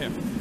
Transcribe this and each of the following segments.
him.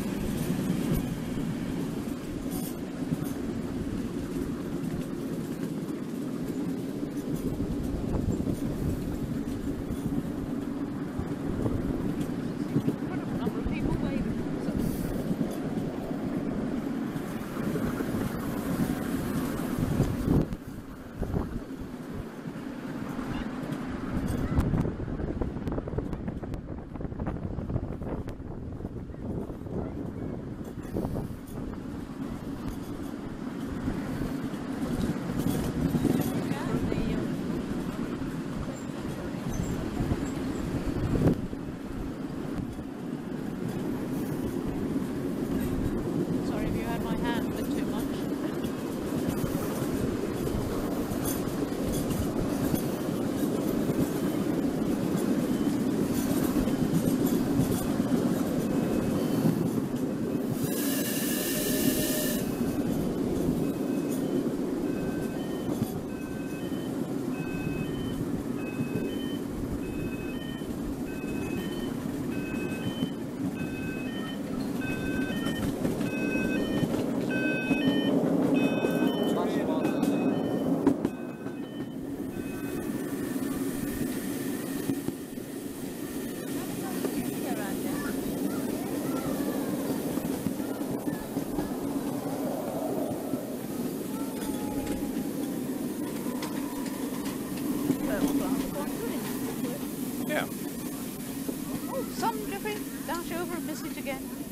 Flipping, dash over and it again.